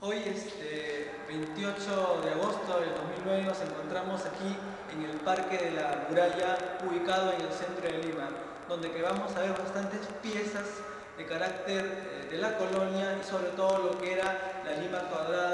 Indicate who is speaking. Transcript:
Speaker 1: Hoy, este 28 de agosto del 2009, nos encontramos aquí en el Parque de la Muralla, ubicado en el centro de Lima, donde que vamos a ver bastantes piezas de carácter eh, de la colonia y sobre todo lo que era la Lima cuadrada.